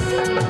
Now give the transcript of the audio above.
my